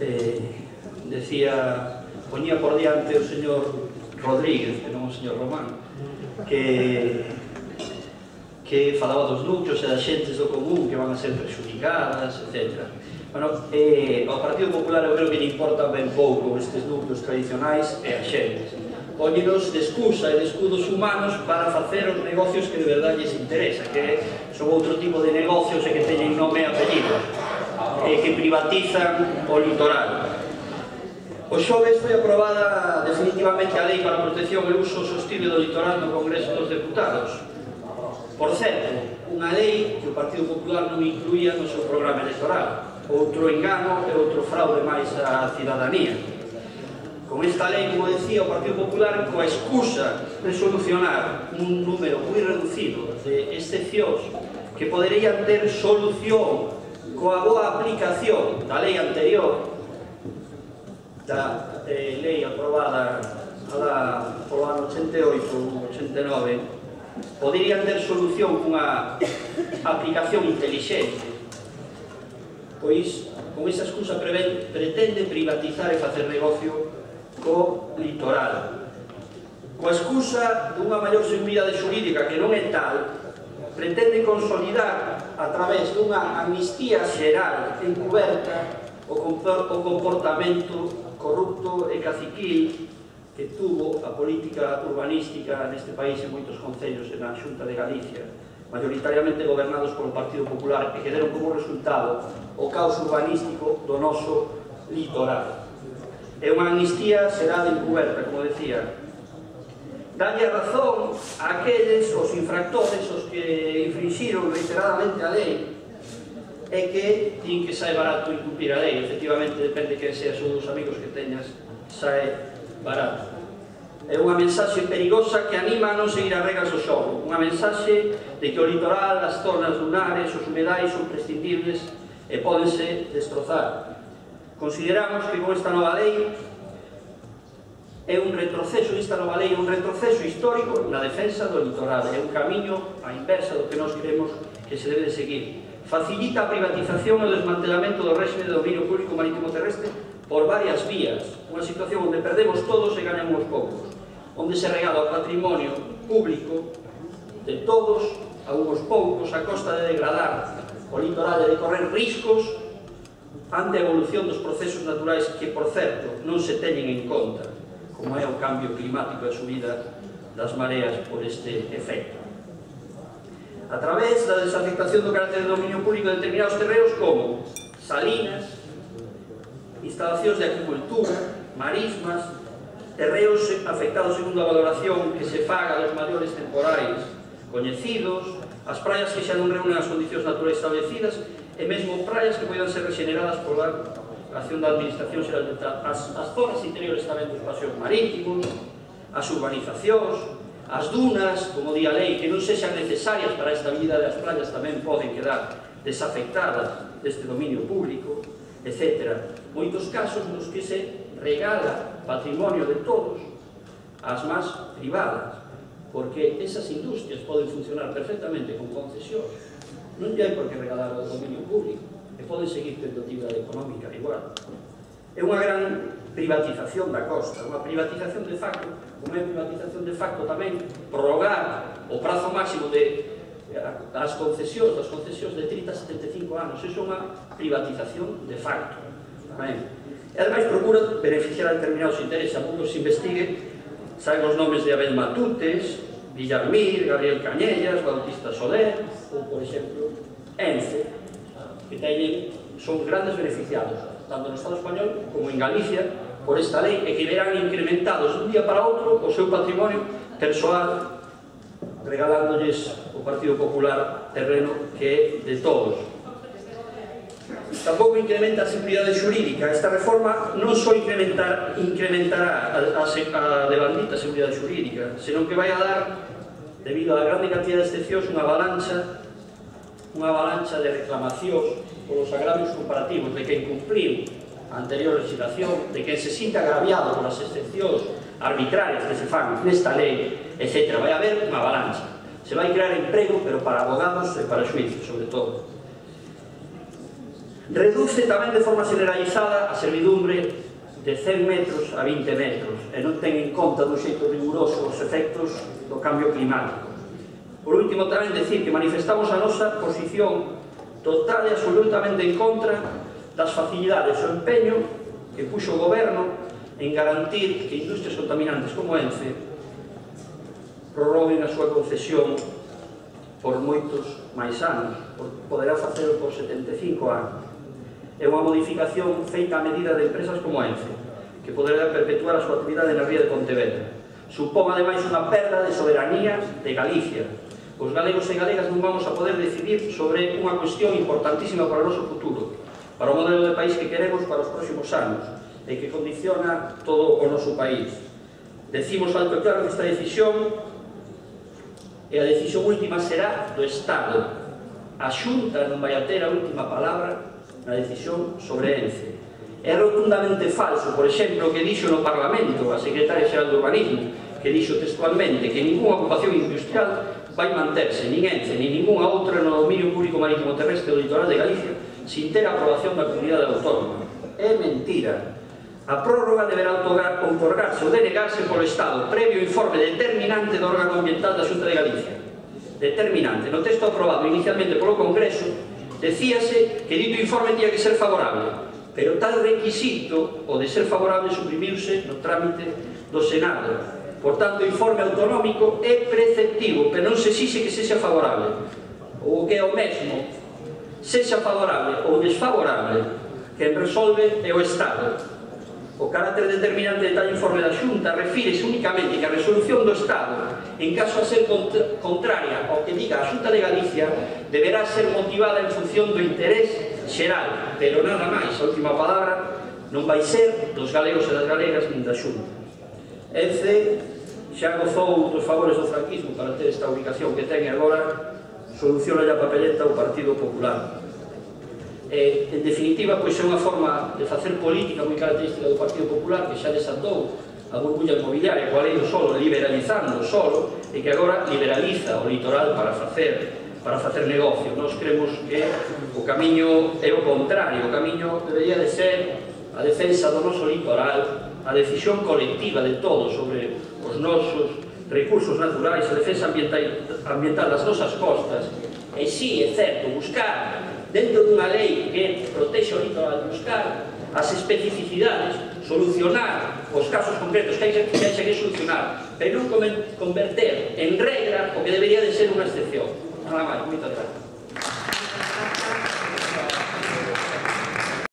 eh, decía, poñía por diante o señor Rodríguez, que non o señor Román, que que falaba dos núcleos e das xentes do común que van a ser prejudicadas, etc. Bueno, eh, ao Partido Popular eu creo que lle importa ben pouco estes núcleos tradicionais e as xentes. Póñenos de excusa e de escudos humanos para facer os negocios que de verdade lles interesa, que son outro tipo de negocios e que teñen nome e apellido e que privatizan o litoral. O xoves foi aprobada definitivamente a Lei para a Protección e Uso Sostible do Litoral no Congreso dos Deputados. Por certo, unha lei que o Partido Popular non incluía no seu programa electoral. Outro engano e outro fraude máis á cidadanía. Con esta lei, como decía, o Partido Popular, coa excusa de solucionar un número moi reducido de excepcións que poderían ter solución coa boa aplicación da lei anterior, da eh, lei aprobada ala, polo ano 88 89 poderían ter solución cunha aplicación inteligente. Pois, con esa excusa preven, pretende privatizar e facer negocio co litoral. Coa excusa dunha maior seguridade xurídica que non é tal, pretende consolidar a través dunha amnistía xeral encoberta o comportamento corrupto e caciquil que tuvo a política urbanística neste país en moitos concellos e na Xunta de Galicia, mayoritariamente gobernados polo Partido Popular, que deron como resultado o caos urbanístico do noso litoral. É unha amnistía será de encuberta, como decía, dalle razón a aqueles os infractores os que infringiron reiteradamente a lei. E que din que sae barato incumplir a lei. Efectivamente depende que seas un dos amigos que teñas sae barato. É unha mensaxe perigosa que anima a non seguir as regras do xogo. Unha mensaxe de que o litoral, as zonas lunares, os humedais son prescindibles e pódense destrozar. Consideramos que con esta nova lei é un retroceso, esta nova lei é un retroceso histórico na defensa do litoral, é un camiño a inversa do que nós creemos que se debe de seguir. Facilita a privatización e o desmantelamento do régimen de dominio público marítimo terrestre por varias vías, unha situación onde perdemos todos e ganamos poucos, onde se regala o patrimonio público de todos a unhos poucos a costa de degradar o litoral e de correr riscos ante a evolución dos procesos naturais que, por certo, non se teñen en conta como é o cambio climático e a subida das mareas por este efecto. A través da desafectación do carácter de dominio público de determinados terreos como salinas, instalacións de agricultura, marismas, terreos afectados segundo a valoración que se faga dos maiores temporais coñecidos, as praias que xa non reúnen as condicións naturais establecidas e mesmo praias que poidan ser regeneradas pola acción da Administración Xeral de as, as zonas interiores tamén dos paseos marítimos, as urbanizacións, as dunas, como di a lei, que non sexan necesarias para esta vida das praias tamén poden quedar desafectadas deste dominio público, etc. Moitos casos nos que se regala patrimonio de todos as más privadas, porque esas industrias poden funcionar perfectamente con concesións, non lle hai por que regalar o dominio público, e pode seguir tendo actividade económica igual. É unha gran privatización da costa, unha privatización de facto, como é privatización de facto tamén, prorrogar o prazo máximo de as concesións, das concesións de 30 a 75 anos, iso é unha privatización de facto. Tamén. E ademais procura beneficiar a determinados intereses, a pouco se investigue, saen os nomes de Abel Matutes, Villarmir, Gabriel Cañellas, Bautista Soler, ou, por exemplo, Ence, que teñen, son grandes beneficiados, tanto no Estado español como en Galicia, por esta lei e que verán incrementados un día para outro o seu patrimonio persoal regalándoles o Partido Popular terreno que é de todos. Tampouco incrementa a seguridade xurídica. Esta reforma non só incrementar, incrementará a, a, a devandita seguridade xurídica, senón que vai a dar, debido á grande cantidad de excepcións, unha avalancha unha avalancha de reclamacións polos agravios comparativos de que incumpliu a anterior legislación, de que se sinta agraviado polas excepcións arbitrarias que se fan nesta lei, etc. Vai haber unha avalancha. Se vai crear emprego, pero para abogados e para xuízes, sobre todo. Reduce tamén de forma generalizada a servidumbre de 100 metros a 20 metros e non ten en conta dun xeito riguroso os efectos do cambio climático. Por último, tamén decir que manifestamos a nosa posición total e absolutamente en contra das facilidades o empeño que puxo o goberno en garantir que industrias contaminantes como ENCE prorroguen a súa concesión por moitos máis anos, poderá facelo por 75 anos. É unha modificación feita a medida de empresas como a ENFE, que poderá perpetuar a súa actividade na ría de Pontevedra. Supón, ademais, unha perda de soberanía de Galicia. Os galegos e galegas non vamos a poder decidir sobre unha cuestión importantísima para o noso futuro, para o modelo de país que queremos para os próximos anos, e que condiciona todo o noso país. Decimos alto e claro que esta decisión e a decisión última será do Estado. A Xunta non vai a ter a última palabra a decisión sobre Ence. É rotundamente falso, por exemplo, que dixo no Parlamento a secretaria xeral do urbanismo, que dixo textualmente que ninguna ocupación industrial vai manterse, nin Ence, nin ninguna outra no dominio público marítimo terrestre do litoral de Galicia sin ter a aprobación da comunidade autónoma. É mentira. A prórroga deberá otorgarse ou denegarse polo Estado previo informe determinante do órgano ambiental da Xunta de Galicia. Determinante. No texto aprobado inicialmente polo Congreso Decíase que dito informe tía que ser favorable, pero tal requisito, o de ser favorable, suprimiuse no trámite do Senado. Por tanto, o informe autonómico é preceptivo, pero non se xixe que sexa favorable. Ou que é o mesmo, sexa favorable ou desfavorable, que resolve é o Estado. O carácter determinante de tal informe da Xunta refírese únicamente que a resolución do Estado, en caso a ser contraria ao que diga a Xunta de Galicia, deberá ser motivada en función do interés xeral, pero nada máis, a última palabra non vai ser dos galegos e das galegas nin da xunta. Ence xa gozou dos favores do franquismo para ter esta ubicación que ten agora, soluciona a papeleta o Partido Popular. E, en definitiva, pois é unha forma de facer política moi característica do Partido Popular que xa desatou a burbulla inmobiliaria, coa lei do solo, liberalizando o solo, e que agora liberaliza o litoral para facer para facer negocio. Nós cremos que o camiño é o contrario, o camiño debería de ser a defensa do noso litoral, a decisión colectiva de todos sobre os nosos recursos naturais, a defensa ambiental, ambiental das nosas costas, e si, é certo, buscar dentro dunha lei que protexe o litoral, buscar as especificidades, solucionar os casos concretos que hai que, hai que solucionar, pero non converter en regra o que debería de ser unha excepción. 他来晚，故意得罪。